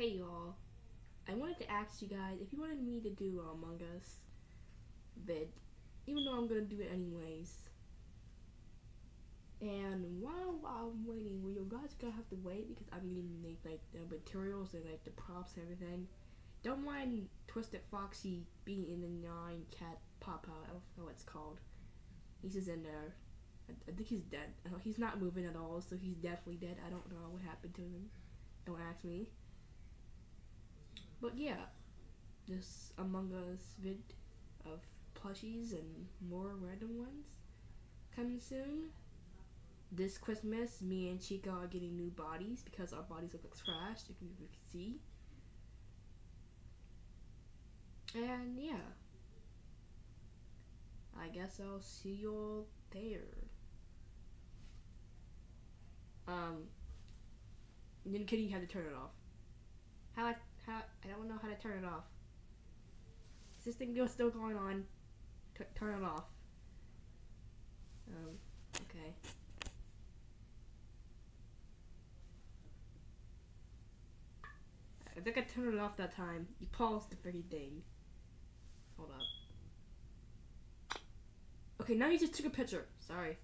Hey y'all, I wanted to ask you guys if you wanted me to do Among Us vid, even though I'm gonna do it anyways. And while I'm waiting, well, you guys gonna have to wait because I'm getting like, like the materials and like the props and everything. Don't mind Twisted Foxy being in the nine cat pop out. I don't know what it's called. He's just in there. I, I think he's dead. Uh, He's not moving at all, so he's definitely dead. I don't know what happened to him. Don't ask me. But yeah, this Among Us vid of plushies and more random ones coming soon. This Christmas, me and Chica are getting new bodies because our bodies look like trash. If you can see. And yeah, I guess I'll see you all there. Um, then Kitty had to turn it off. How I how I don't know how to turn it off. Is this thing still going on? T- turn it off. Um, okay. I think I turned it off that time. You paused the freaking thing. Hold up. Okay, now you just took a picture. Sorry.